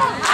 아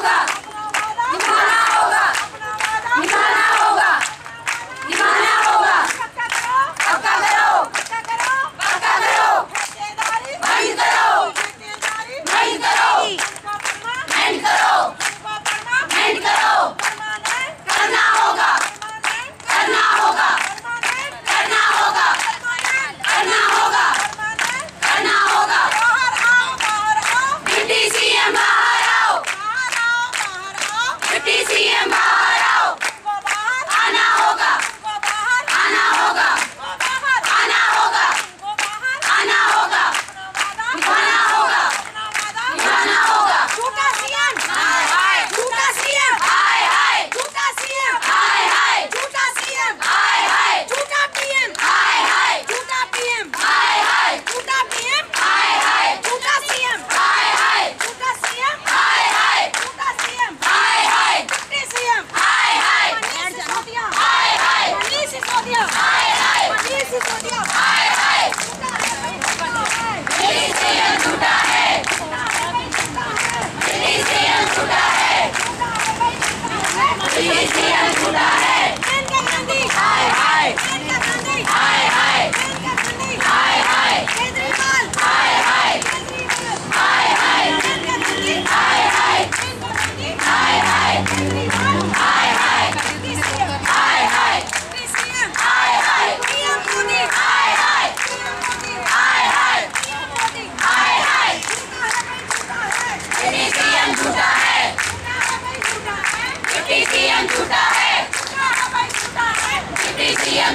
yoga.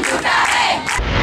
Juntaré!